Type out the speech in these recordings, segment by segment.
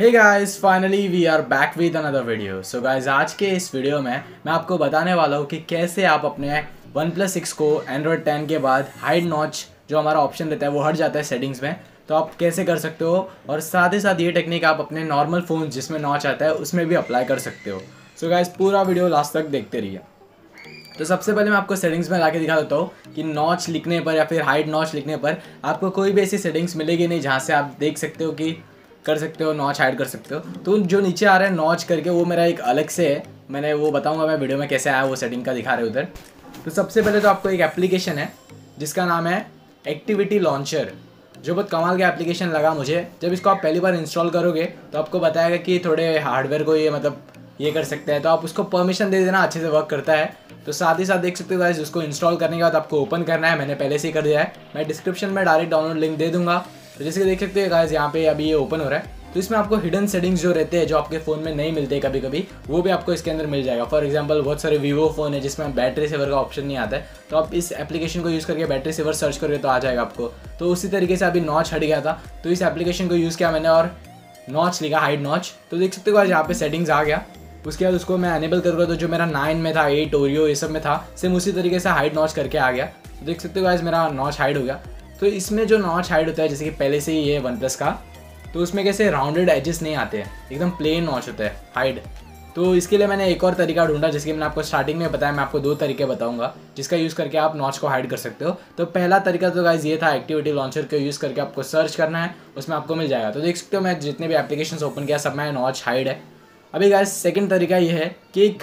Hey guys finally we are back with another video so guys आज के इस video में मैं आपको बताने वाला हूँ कि कैसे आप अपने वन प्लस सिक्स को एंड्रॉयड टेन के बाद हाइड नॉच जो हमारा ऑप्शन रहता है, वो हट जाता है सेटिंग्स में। तो आप कैसे कर सकते हो? और साथ ही साथ ये टेक्निक आप अपने नॉर्मल फ़ोन जिसमें नॉच आता है, उसमें भी अप्लाई कर सकते हो। सो गाइस पूरा वीडियो लास्ट तक देखते रहिए। तो सबसे पहले मैं आपको सेटिंग्स में ला के दिखा देता हूँ कि नॉच लिखने पर या फिर हाइड नॉच लिखने पर आपको कोई भी ऐसी सेटिंग्स मिलेगी नहीं जहाँ से आप देख सकते हो कि कर सकते हो, नॉच ऐड कर सकते हो। तो जो नीचे आ रहा है, नॉच करके वो मेरा एक अलग से है। मैंने वो बताऊँगा मैं वीडियो में कैसे आया, वो सेटिंग का दिखा रहे उधर। तो सबसे पहले तो आपको एक एप्लीकेशन है, जिसका नाम है एक्टिविटी लॉन्चर जो बहुत कमाल का एप्लीकेशन लगा मुझे। जब इसको आप पहली बार इंस्टॉल करोगे तो आपको बताएगा कि थोड़े हार्डवेयर को ये मतलब ये कर सकते हैं। तो आप उसको परमिशन दे देना, अच्छे से वर्क करता है। तो साथ ही साथ देख सकते हो गाइस उसको इंस्टॉल करने के बाद आपको ओपन करना है। मैंने पहले से ही कर दिया है। मैं डिस्क्रिप्शन में डायरेक्ट डाउनलोड लिंक दे दूँगा। तो जैसे कि देख सकते हैं गाइस यहाँ पे अभी ये ओपन हो रहा है। तो इसमें आपको हिडन सेटिंग्स जो रहते हैं, जो आपके फ़ोन में नहीं मिलते कभी कभी वो भी आपको इसके अंदर मिल जाएगा। फॉर एग्ज़ाम्पल बहुत सारे वीवो फ़ोन है जिसमें बैटरी सेवर का ऑप्शन नहीं आता है। तो आप इस एप्लीकेशन को यूज़ करके बैटरी सेवर सर्च करोगे तो आ जाएगा आपको। तो उसी तरीके से अभी नॉच हट गया था। तो इस एप्लीकेशन को यूज़ किया मैंने और नॉच लिखा हाइड नॉच तो देख सकते हो आज यहाँ पे सेटिंग्स आ गया। उसके बाद उसको मैं अनेबल करूँगा तो जो मेरा नाइन में था एट ओरियो ये सब में था सेम उसी तरीके से हाइड नॉच करके आ गया। तो देख सकते हो आज मेरा नॉच हाइड हो गया। तो इसमें जो नॉच हाइड होता है, जैसे कि पहले से ही ये वन प्लस का तो उसमें कैसे राउंडेड एजेस नहीं आते हैं, एकदम प्लेन नॉच होता है हाइड तो इसके लिए मैंने एक और तरीका ढूंढा, जिसके मैंने आपको स्टार्टिंग में बताया, मैं आपको दो तरीके बताऊँगा, जिसका यूज़ करके आप नॉच को हाइड कर सकते हो। तो पहला तरीका तो गाइज़ ये था एक्टिविटी लॉन्चर को यूज़ करके आपको सर्च करना है, उसमें आपको मिल जाएगा। तो देख सकते हो, मैं जितने भी एप्लीकेशन ओपन किया, सब में नॉच हाइड है। अभी गाइज़ सेकेंड तरीका ये है कि एक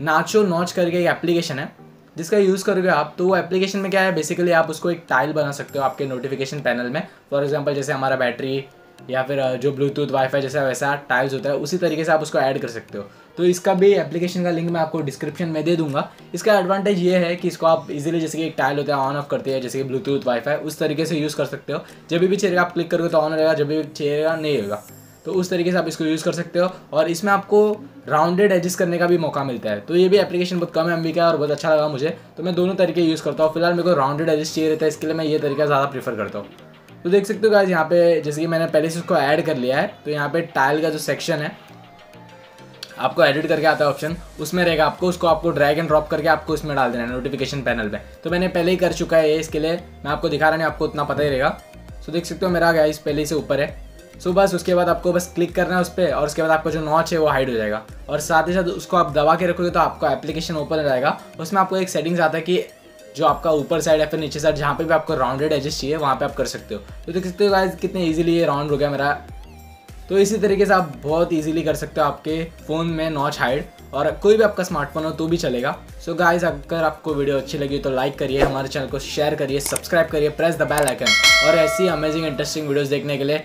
नाचो नॉच करके एक एप्लीकेशन है जिसका यूज़ करोगे आप तो वो एप्लीकेशन में क्या है? बेसिकली आप उसको एक टाइल बना सकते हो आपके नोटिफिकेशन पैनल में। फॉर एग्ज़ाम्पल जैसे हमारा बैटरी या फिर जो ब्लूटूथ वाईफाई जैसा वैसा टाइल्स होता है, उसी तरीके से आप उसको ऐड कर सकते हो। तो इसका भी एप्लीकेशन का लिंक मैं आपको डिस्क्रिप्शन में दे दूँगा। इसका एडवांटेज ये है कि इसको आप इजीली जैसे कि एक टाइल होता है ऑन ऑफ़ करते हैं, जैसे कि ब्लूटूथ वाईफाई उस तरीके से यूज़ कर सकते हो। जब भी चेहरे आप क्लिक करोगे तो ऑन रहेगा, जब भी चेहरेगा नहीं होगा। तो उस तरीके से आप इसको यूज़ कर सकते हो और इसमें आपको राउंडेड एडजस्ट करने का भी मौका मिलता है। तो ये भी एप्लीकेशन बहुत कम एम का और बहुत अच्छा लगा मुझे। तो मैं दोनों तरीके यूज़ करता हूँ। फ़िलहाल मेरे को राउंडेड एडजस्ट चाहिए रहता है, इसके लिए मैं ये तरीका ज़्यादा प्रीफर करता हूँ। तो देख सकते हो गाइज़ यहाँ पे जैसे कि मैंने पहले से उसको ऐड कर लिया है तो यहाँ पे टाइल का जो सेक्शन है, आपको एडिट करके आता है ऑप्शन उसमें रहेगा आपको, उसको आपको ड्रैग एंड ड्रॉप करके आपको उसमें डाल देना है नोटिफिकेशन पैनल पे। तो मैंने पहले ही कर चुका है ये, इसके लिए मैं आपको दिखा रहा नहीं, आपको उतना पता ही रहेगा। सो देख सकते हो मेरा गाइस पहले से ऊपर है। सो बस उसके बाद आपको बस क्लिक करना है उस पर और उसके बाद आपका जो नॉच है वो हाइड हो जाएगा। और साथ ही साथ उसको आप दबा के रखोगे तो आपका एप्लीकेशन ओपन हो जाएगा। उसमें आपको एक सेटिंग्स आता है कि जो आपका ऊपर साइड या फिर नीचे साइड जहाँ पे भी आपको राउंडेड एजेस चाहिए, वहाँ पे आप कर सकते हो। तो देख सकते हो गाइस कितने इजीली ये राउंड हो गया मेरा। तो इसी तरीके से आप बहुत इजीली कर सकते हो आपके फ़ोन में नॉच हाइड और कोई भी आपका स्मार्टफ़ोन हो तो भी चलेगा। सो so गाइस अगर आपको वीडियो अच्छी लगी तो लाइक करिए, हमारे चैनल को शेयर करिए सब्सक्राइब करिए प्रेस द बेल आइकन और ऐसी अमेजिंग इंटरेस्टिंग वीडियोस देखने के लिए